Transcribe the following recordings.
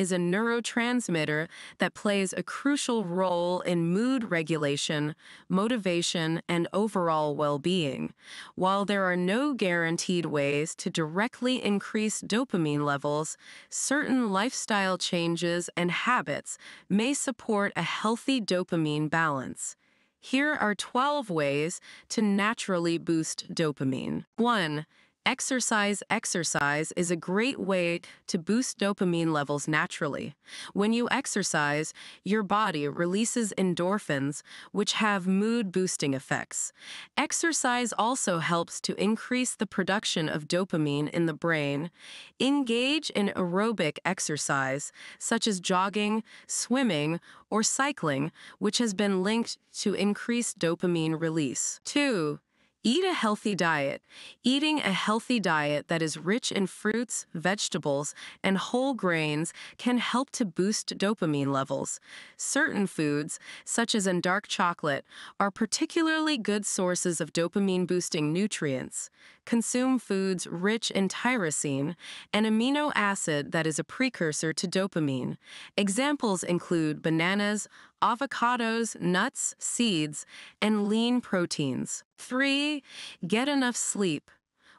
Is a neurotransmitter that plays a crucial role in mood regulation, motivation, and overall well being. While there are no guaranteed ways to directly increase dopamine levels, certain lifestyle changes and habits may support a healthy dopamine balance. Here are 12 ways to naturally boost dopamine. 1. Exercise exercise is a great way to boost dopamine levels naturally. When you exercise, your body releases endorphins, which have mood boosting effects. Exercise also helps to increase the production of dopamine in the brain. Engage in aerobic exercise, such as jogging, swimming, or cycling, which has been linked to increased dopamine release. 2. Eat a healthy diet. Eating a healthy diet that is rich in fruits, vegetables, and whole grains can help to boost dopamine levels. Certain foods, such as in dark chocolate, are particularly good sources of dopamine boosting nutrients. Consume foods rich in tyrosine, an amino acid that is a precursor to dopamine. Examples include bananas, avocados, nuts, seeds, and lean proteins. 3. Get enough sleep.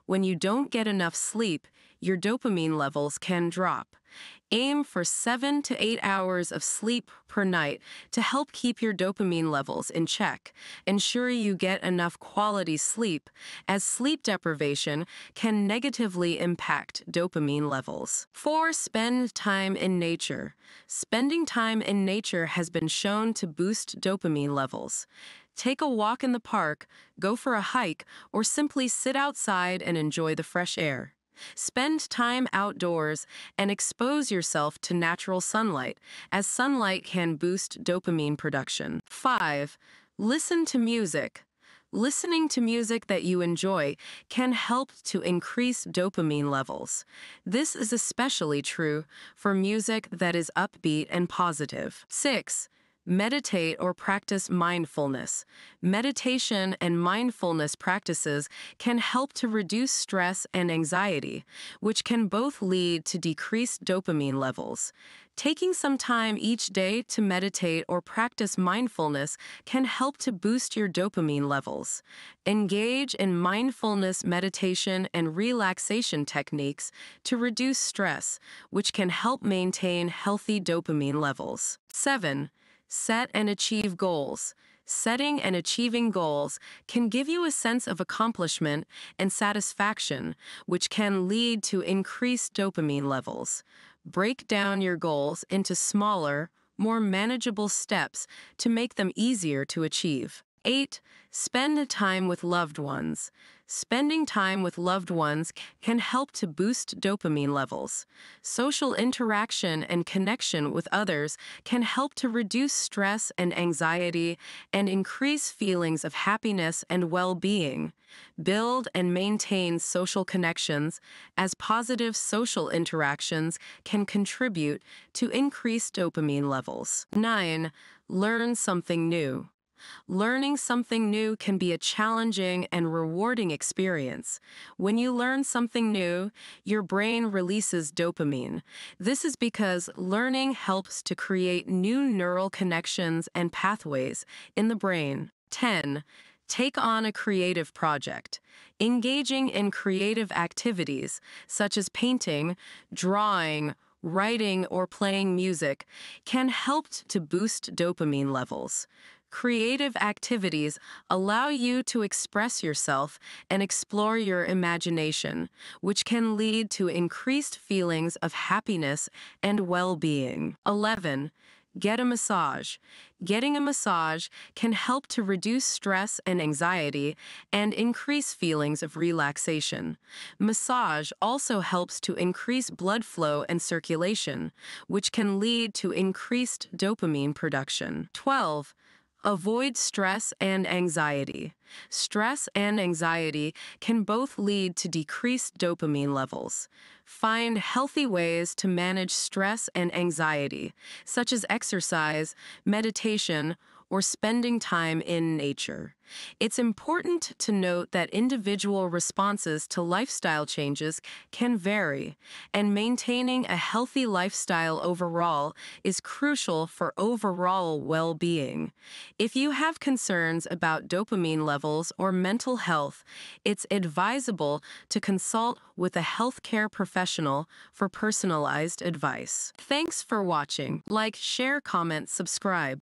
When you don't get enough sleep, your dopamine levels can drop. Aim for 7 to 8 hours of sleep per night to help keep your dopamine levels in check. Ensure you get enough quality sleep, as sleep deprivation can negatively impact dopamine levels. 4. Spend time in nature. Spending time in nature has been shown to boost dopamine levels. Take a walk in the park, go for a hike, or simply sit outside and enjoy the fresh air. Spend time outdoors and expose yourself to natural sunlight, as sunlight can boost dopamine production. 5. Listen to music. Listening to music that you enjoy can help to increase dopamine levels. This is especially true for music that is upbeat and positive. 6. Meditate or practice mindfulness. Meditation and mindfulness practices can help to reduce stress and anxiety, which can both lead to decreased dopamine levels. Taking some time each day to meditate or practice mindfulness can help to boost your dopamine levels. Engage in mindfulness meditation and relaxation techniques to reduce stress, which can help maintain healthy dopamine levels. 7. Set and achieve goals. Setting and achieving goals can give you a sense of accomplishment and satisfaction, which can lead to increased dopamine levels. Break down your goals into smaller, more manageable steps to make them easier to achieve. 8. Spend time with loved ones. Spending time with loved ones can help to boost dopamine levels. Social interaction and connection with others can help to reduce stress and anxiety and increase feelings of happiness and well being. Build and maintain social connections, as positive social interactions can contribute to increased dopamine levels. 9. Learn something new. Learning something new can be a challenging and rewarding experience. When you learn something new, your brain releases dopamine. This is because learning helps to create new neural connections and pathways in the brain. 10. Take on a creative project. Engaging in creative activities, such as painting, drawing, writing, or playing music, can help to boost dopamine levels. Creative activities allow you to express yourself and explore your imagination, which can lead to increased feelings of happiness and well being. 11. Get a massage. Getting a massage can help to reduce stress and anxiety and increase feelings of relaxation. Massage also helps to increase blood flow and circulation, which can lead to increased dopamine production. 12. Avoid stress and anxiety. Stress and anxiety can both lead to decreased dopamine levels. Find healthy ways to manage stress and anxiety, such as exercise, meditation, or spending time in nature. It's important to note that individual responses to lifestyle changes can vary, and maintaining a healthy lifestyle overall is crucial for overall well being. If you have concerns about dopamine levels or mental health, it's advisable to consult with a healthcare professional for personalized advice. Thanks for watching. Like, share, comment, subscribe.